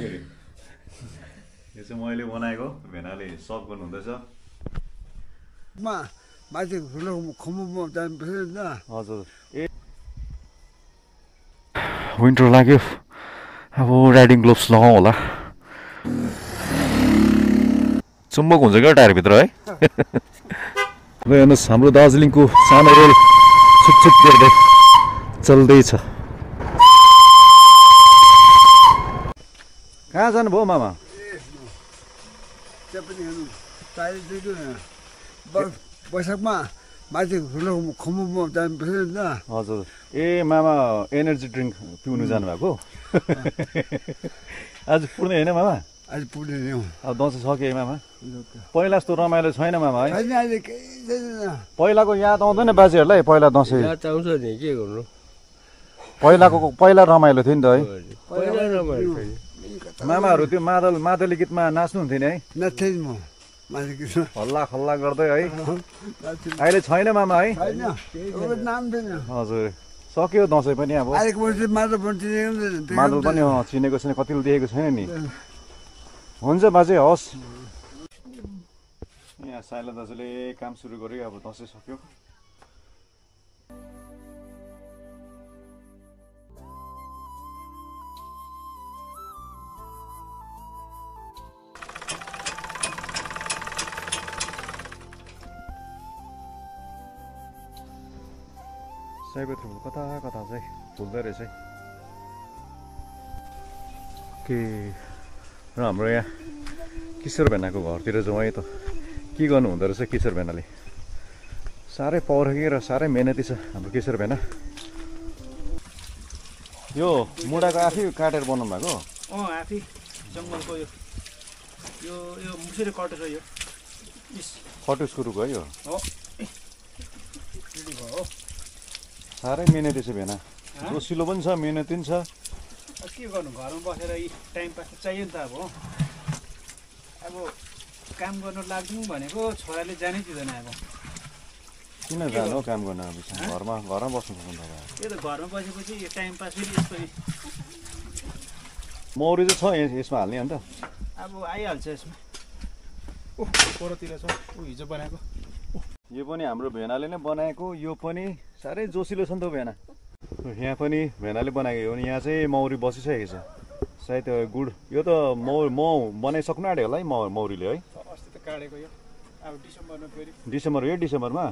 यो चाहिँ मैले बनाएको भेनाले सर्भ गर्नु हुँदैछ मा माथि ठुलो खम्बुमा जानुपर्छ नि त। हजुर। ए। विन्टर लाग्यो। अब राइडिङ ग्लोभ्स लगाउँ होला। चुम्बक हुन्छ क्या टायरभित्र है? हेर्नुहोस् हाम्रो दार्जिलिङको सानो रेल छुटछुट गर्दै चल्दैछ। कहाँ जानुभयो मामा? त्यहाँ पनि हेर्नु वैशाखमा माथि खम्बुमा जानुपर्छ नि त हजुर। ए मामा एनर्जी ड्रिङ्क पिउनु जानुभएको आज पुग्ने होइन मामा? अहिले पुग्ने हौ। अब दसैँ सक्यो है मामा? पहिला जस्तो रमाइलो छैन मामा है? छैन अहिले केही छैन। पहिलाको याद आउँदैन बाजेहरूलाई पहिला दसैँ। याद आउँछ नि के गर्नु? पहिलाको पहिला रमाइलो थियो नि त है। पहिला रमाइलो। मामाहरू त्यो मादल मादली गीतमा नाच्नुहुन्थ्यो नि है। नथे नि म। हल्ला खल्ला गर्दै है। नाच्थेँ। अहिले छैन मामा है? हजुर। सक्यो दसैँ पनि अब। मादल पनि चिनेको छैन कतिले देखेको छैन नि। हुन्छ बाजे हवस्। यहाँ साइला दाजुले काम सुरु गर्यो अब दसैँ सक्यो। सयपत्री फुल कता कता चाहिँ फुल्दो रहेछ है के र हाम्रो यहाँ किशोर भेनाको घरतिर जाउँ है त के गर्नु हुँदो रहेछ किशोर भेनाले साह्रै पौरखी र साह्रै मेहनती छ हाम्रो किशोर भेना यो मुढाको आफै काटेर बनाउनु भएको अँ आफै जङ्गलको यो यो यो मुसुरी कटेर यो खटुसको रुख है यो हो रेडी भयो हो साह्रै मेहनती छ भेना। जोसिलो पनि छ मेहनती पनि छ। के गर्नु घरमा बसेर यी टाइम पास चाहियो नि त अब अब काम गर्नु लाग्नु भनेको छोराले जानै दिँदैन अब। किन जानु हौ काम गर्न अब घरमा घरमा बस्नु सक्नु तपाईँ। त्यो त घरमा बसेपछि यो टाइम पास फेरि यस्तो मौरी चाहिँ छ यस- यसमा हाल्ने अन्त अब आइहाल्छ यसमा। ओह छ। ऊ हिजो बनाएको। यो पनि हाम्रो भेनाले नै बनाएको यो पनि साह्रै जोसिलो छ नि त हौ भेना। यहाँ पनि भेनाले बनाएको हो भने यहाँ चाहिँ मौरी बसिसकेको छ। सायद त्यो गुड। यो त मौ मौ बनाइसक्नु आँट्यो होला है मौ मौरीले है। अस्ति त काटेको यो। अब डिसेम्बरमा फेरि। डिसेम्बर यो डिसेम्बरमा?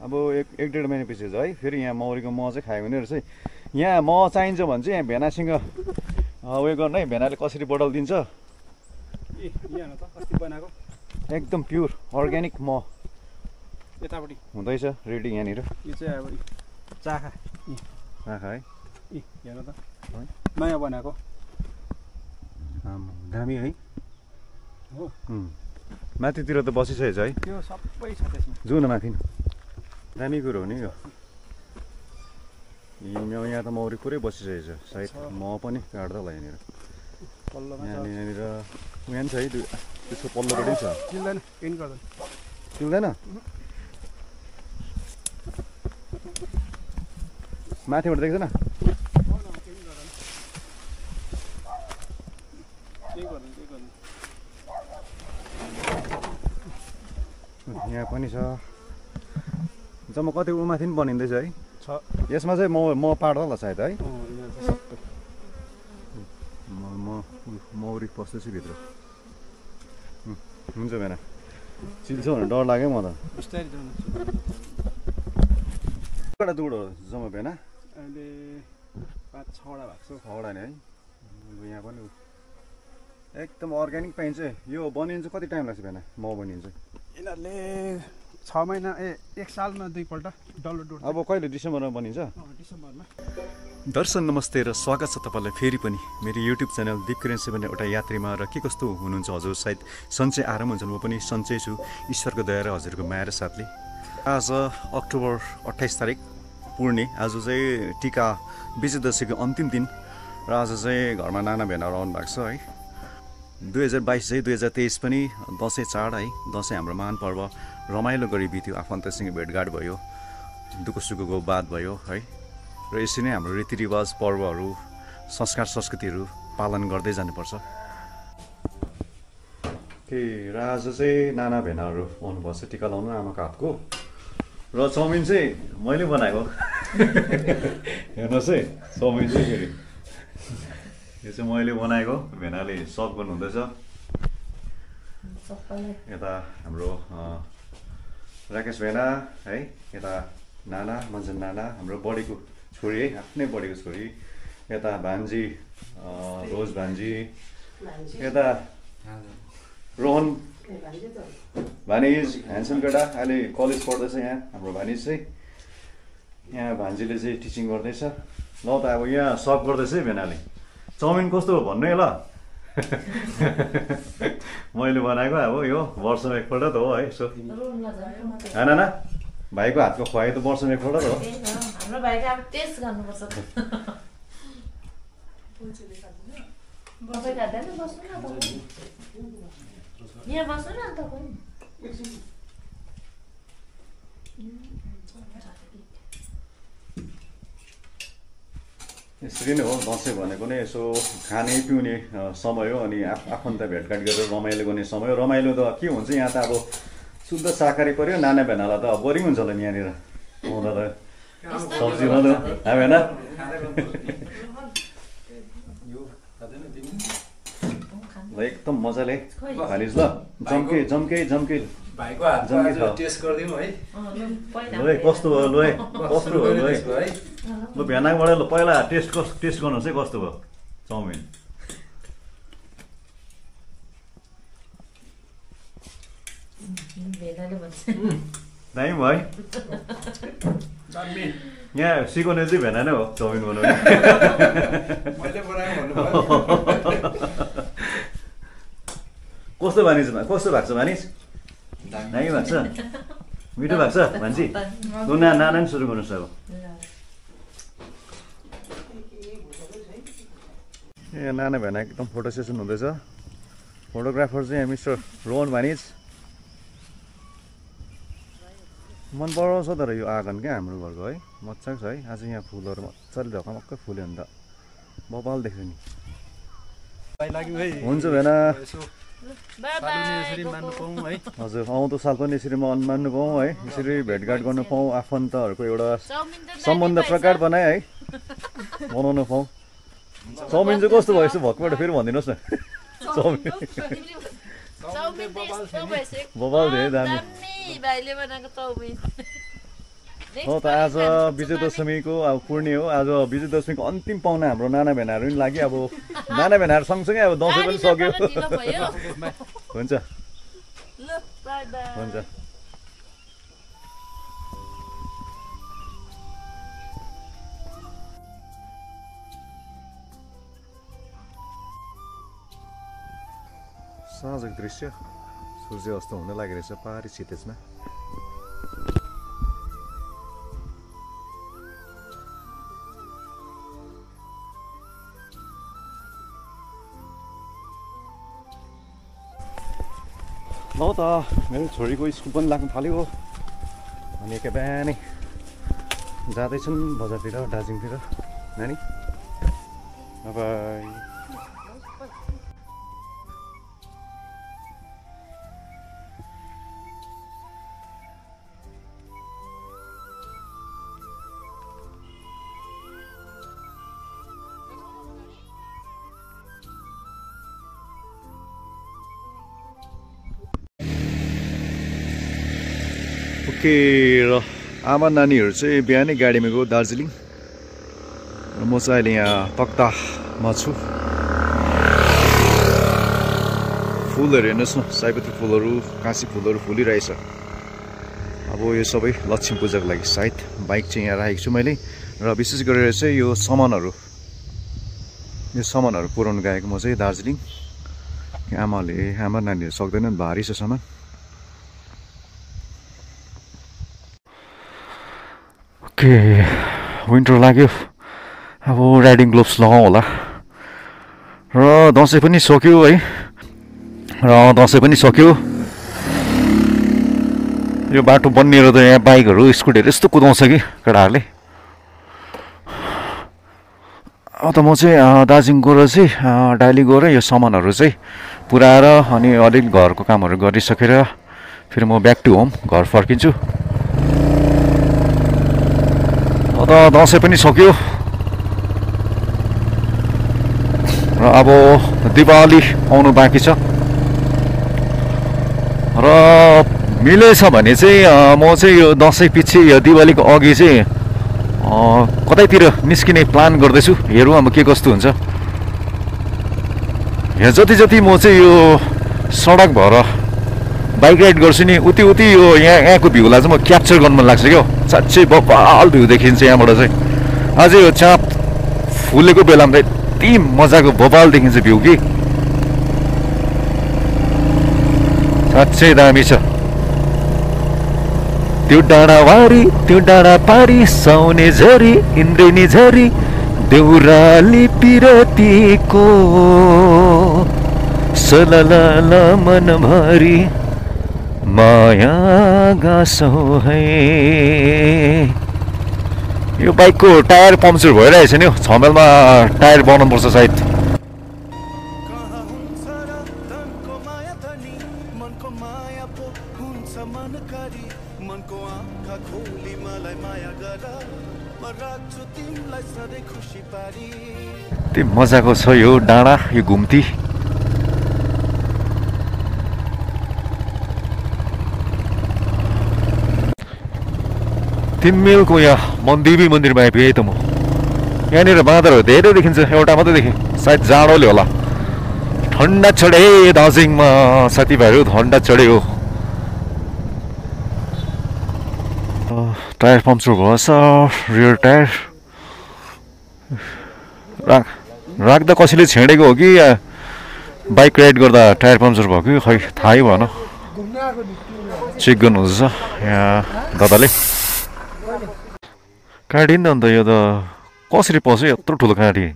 अब एक एक डेढ महिना पछि है फेरि यहाँ मौरीको मह चाहिँ खायो भने रहेछ है यहाँ मह चाहिन्छ भने चाहिँ यहाँ भेनासँग उयो गर्नु है भेनाले कसरी बोटल दिन्छ? ए यहाँ हेर्नु त अस्ति बनाएको। एकदम प्योर अर्ग्यानिक मह। यतापट्टि। हुँदैछ रेडी यहाँनिर। यो चाहिँ अब चाखा। आँखा है। इ हेर्नु त? नयाँ बनाएको। दामी है। हो. माथितिर त बसिसकेको छ है। त्यो सबै छ त्यसमा। जाउँ न माथि। न दामी कुरो हो नि यो। यहाँ त मौरी पुरै बसिसकेको छ। सायद म पनि काट्दा होला यहाँनिर यहाँनिर यहाँ छ है त्यो- त्यसको पल्लोपट्टि पनि छ। चिल्दैन। इन माथिबाट देख्दैन? यहाँ पनि छ। जम्मा कति उमाथि पनि बनिँदैछ है। छ। यसमा चाहिँ म म पाड्दा होला सायद है। म म मौरी पस्दैछु भित्र। हुन्छ मेरा। चिल्छ भने डर लाग्यो म त कता दुडो जम्मा भेना अहिले पाँच छवटा भएको छ। छवटा नि है। यहाँ पनि एकदम अर्ग्यानिक पाइन्छ। यो बनिन्छ कति टाइम लाग्छ भेना? म बनिन्छ। यिनीहरूले छ महिना ए एक सालमा दुईपल्ट डल्लो डुल्छ अब कहिले? डिसेम्बरमा बनिन्छ। अँ, डिसेम्बरमा। दर्शन नमस्ते र स्वागत छ तपाईँलाई फेरि पनि। मेरो युट्युब च्यानल दिपकिरण सेवन एउटा यात्रीमा र के कस्तो हुनुहुन्छ हजुर? सायद सन्चै आराम हुन्छन्। म पनि सन्चै छु। ईश्वरको दया र हजुरको माया र साथले। आज अक्टोबर अट्ठाइस तारिक पूर्णे। आज चाहिँ टिका विजय दशमीको अन्तिम दिन र आज चाहिँ घरमा नाना भेनाहरू आउनु भएको छ है। दुई हजार बाइस चाहिँ दुई हजार तेइस पनि दसैँ चाड है। दसैँ हाम्रो महान पर्व रमाइलो गरी बित्यो। आफन्तसँग भेटघाट भयो दुःख सुखको बात भयो है। र यसरी नै हाम्रो रीतिरिवाज पर्वहरू संस्कार संस्कृतिहरू पालन गर्दै जानुपर्छ। के र आज चाहिँ नाना भेनाहरू आउनुपर्छ टिका लाउनु आमाको हातको। र चाउमिन चाहिँ मैले बनाएको। हेर्नुहोस् है चाउमिन चाहिँ फेरि। यो चाहिँ मैले बनाएको भेनाले सर्भ गर्नुहुँदैछ। यता हाम्रो अ, राकेश भेना है यता नाना मञ्जन नाना हाम्रो बडीको छोरी है आफ्नै बडीको छोरी यता भान्जी अ, रोज भान्जी यता रोहन। भानिज ह्यान्डसम केटा अहिले कलेज पढ्दैछ यहाँ हाम्रो भानिज चाहिँ। यहाँ भान्जीले चाहिँ टिचिङ गर्दैछ। ल त अब यहाँ सर्भ गर्दैछ है भेनाले। चाउमिन कस्तो हो भन्नु है ल। मैले बनाएको अब यो वर्षमा एकपल्ट त हो है यसो। होइन न? भाइको हातको खुवाइ त वर्षमा एकपल्ट त हो। खाँदैन बस्नु न तपाईँ। यसरी नै हो दसैँ भनेको नै यसो खाने पिउने समय हो अनि आफ आफन्त भेटघाट गरेर रमाइलो गर्ने समय हो। रमाइलो त के हुन्छ यहाँ त अब शुद्ध शाकाहारी पऱ्यो नाना भेनालाई त अब बोरिङ हुन्छ होला नि यहाँनिर। आउँदा त। सब्जी खानु हामी होइन? ल एकदम मजाले। हालिस् ल। जम्के जम्के जम्के। टेस्ट गरिदिउँ है। लु, कस्तो भयो लु है कस्तो भयो लु है। लु भेनाबाट ल पहिला टेस्ट कस टेस्ट गर्नुहोस् है कस्तो भयो? चाउमिन। दामी भयो। है यहाँ सिकाउने चाहिँ भेना नै हो चाउमिन बनाउने। कस्तो भानिज कस्तो भएको छ भानिज दामी भएको छ। मिठो भएको छ भान्जी? लु ना नाना नि सुरु गर्नुहोस् अब। ए नाना भेना एकदम फोटो सेसन हुँदैछ। फोटोग्राफर चाहिँ यहाँ मिस्टर रोहन भानिज मन पराउँछ तर यो आँगन क्या हाम्रो घरको है? मजाको छ है? आज यहाँ फुलहरू मजाले ढकमक्कै फुल्यो नि त। बबाल देख्यो नि। हुन्छ भेना। हजुर आउँदो साल पनि यसरी मन मान्नु पाउँ है। यसरी भेटघाट गर्नु पाउँ आफन्तहरूको एउटा सम्बन्ध प्रकार बनाए है। बनाउनु पाउँ। चाउमिन चाहिँ कस्तो भयो यसो भक्कबाट फेरि भनिदिनुहोस् न। चाउमिन बबाल धेरै दामी दामी भाइले बनाएको चाउमिन हो त आज विजय दशमीको अब पूर्णे हो। आज विजय दशमीको अन्तिम पाहुना हाम्रो नाना भेनाहरू पनि लाग्यो अब नाना भेनाहरू सँगसँगै अब दसैँ पनि सक्यो। हुन्छ। हुन्छ। साँझको दृश्य। सूर्य अस्त हुन लागि रहेछ पारी छितेजमा ल त मेरो छोरीको स्कुल पनि लाग्नु थाल्यो अनि एकै बिहानै जाँदैछन् बजारतिर दार्जिलिङतिर नानी बाई ओके र आमा नानीहरू चाहिँ बिहानै गाडीमा गयो दार्जिलिङ। र म चाहिँ अहिले यहाँ तक्तामा छु। फुलहरू हेर्नुहोस् न सयपत्री फुलहरू काँसी फुलहरू फुलिरहेछ। अब यो सबै लक्ष्मी पूजाको लागि सायद बाइक चाहिँ यहाँ राखेको छु मैले। र विशेष गरेर चाहिँ यो सामानहरू यो सामानहरू पुऱ्याउनु गएको म चाहिँ दार्जिलिङ। आमाले आमा नानीहरू सक्दैनन् भारी छ सामान। ओके विन्टर लाग्यो। अब राइडिङ ग्लोभ्स लगाउँ होला। र दसैँ पनि सक्यो है। र दसैँ पनि सक्यो। यो बाटो बनिएर त यहाँ बाइकहरू स्कुटीहरू यस्तो कुदाउँछ कि केटाहरूले? अब त म चाहिँ दार्जिलिङ गएर चाहिँ डाली गएर यो सामानहरू चाहिँ पुऱ्याएर अनि अलिक घरको कामहरू गरिसकेर फेरि म ब्याक टु होम घर फर्किन्छु। त दसैँ पनि सक्यो र अब दिपावली आउनु बाँकी छ र मिलेछ भने चाहिँ म चाहिँ यो दसैँ पछि दिवालीको अघि चाहिँ कतैतिर निस्किने प्लान गर्दैछु हेरौँ अब के कस्तो हुन्छ यहाँ जति जति म चाहिँ यो सडक भएर बाइक राइड गर्छु नि उति उति यो यहाँ यहाँको भ्यूलाई चाहिँ म क्याप्चर गर्नु मन लाग्छ क्या साँच्चै बबाल भ्यू देखिन्छ यहाँबाट चाहिँ। अझै यो चाँप फुलेको बेलामा त यति मजाको बबाल देखिन्छ भ्यू कि। साँच्चै दामी छ। त्यो डाँडावारी त्यो डाँडा पारी साउने झरी इन्द्रेणी झरी देउराली पिरतीको सलल मनभरि माया गाँसो है। यो बाइकको टायर पम्चर भइरहेछ नि हौ छ माइलमा टायर बनाउनुपर्छ सायद। कहाँ हुन्छ र तनको माया धनी? मनको माया पो हुन्छ मनकारी। मनको आँखा खोली मलाई माया गर। म राख्छु तिमीलाई सधैँ खुसी पारी। यति मजाको छ यो डाँडा यो घुम्ती। तिन मेलको यहाँ मन्दिवी मन्दिरमा आइपुगेँ त म। यहाँनिर बाँदरहरू धेरै देखिन्छ एउटा मात्रै देखेँ। सायद जाडोले होला। ठन्डा चढे दार्जिलिङमा साथीभाइहरू ठन्डा अँ, टायर पम्चर भएछ रियर टायर। राख राख्दा कसैले छेडेको हो कि बाइक राइड गर्दा टायर पम्चर भयो कि? खै थाहै भएन। चेक गर्नुहुन्छ यहाँ दादाले। काँटी नि अन्त यो त कसरी पस्यो यत्रो ठुलो काँटी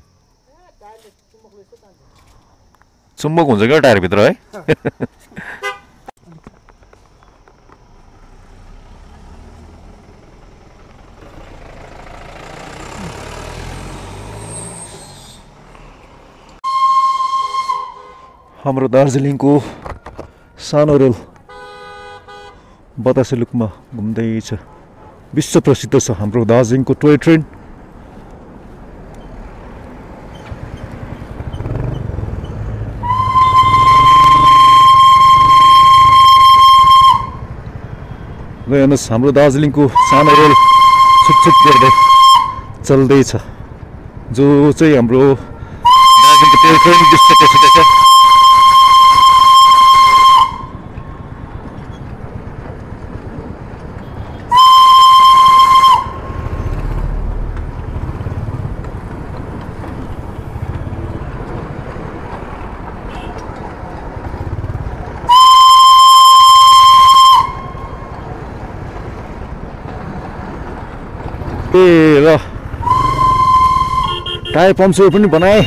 चुम्बक हुन्छ क्या टायरभित्र है हाम्रो दार्जिलिङको सानो रेल बतासे लुकमा घुम्दैछ। विश्व प्रसिद्ध छ हाम्रो दार्जिलिङको टोय ट्रेन। ल हेर्नुहोस् हाम्रो दार्जिलिङको सानो रेल छुटछुट गर्दै चल्दैछ। जो चाहिँ हाम्रो दार्जिलिङको टोय ट्रेन विश्व प्रसिद्ध छ ए ल टायर पम्चर पनि बनाएँ।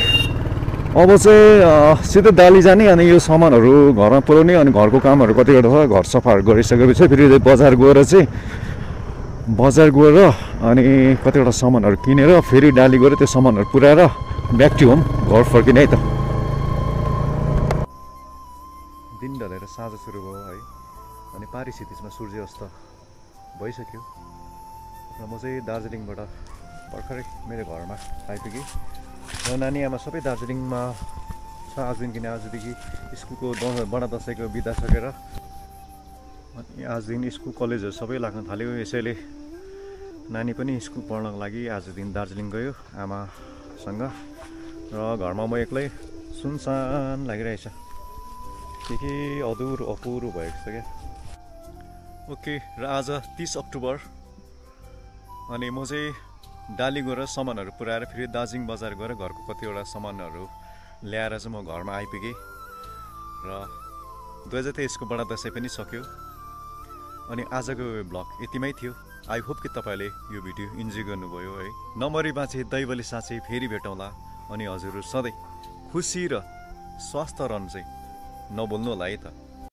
अब चाहिँ सिधै डाली जाने अनि यो सामानहरू घरमा पुऱ्याउने अनि घरको कामहरू कतिवटा छ घर सफाहरू गरिसकेपछि फेरि बजार गएर चाहिँ बजार गएर अनि कतिवटा सामानहरू किनेर फेरि डाली गएर त्यो सामानहरू पुऱ्याएर ब्याक टु होम घर फर्किने है त। दिन ढलेर साँझ सुरु भयो है। अनि पारी क्षितिजमा सूर्यास्त भइसक्यो। र म चाहिँ दार्जिलिङबाट भर्खरै मेरो घरमा आइपुगेँ। र नानी आमा सबै दार्जिलिङमा छ आजदेखि आजदेखि स्कुलको बडा दसैँको बिदा सकेर अनि आजदेखि स्कुल कलेजहरू सबै लाग्न थाल्यो। यसैले नानी पनि स्कुल पढ्नको लागि आजको दिन दार्जिलिङ गयो आमासँग र घरमा म एक्लै सुनसान लागिरहेछ। के के अधुरो अपुरो भएको छ क्या? ओके र आज तिस अक्टोबर अनि म चाहिँ डाली गएर सामानहरू पुऱ्याएर फेरि दार्जिलिङ बजार गएर घरको कतिवटा सामानहरू ल्याएर चाहिँ म घरमा आइपुगेँ र दुई हजार तेइसको बडा दसैँ पनि सक्यो। अनि आजको ब्लग यतिमै थियो। आई होप कि तपाईँले यो भिडियो इन्जोय गर्नुभयो है। नमरी बाँचे दैवली साँचे फेरि भेटौँला। अनि हजुरहरू सधैँ खुसी र स्वस्थ रहनु चाहिँ नभुल्नु होला है त।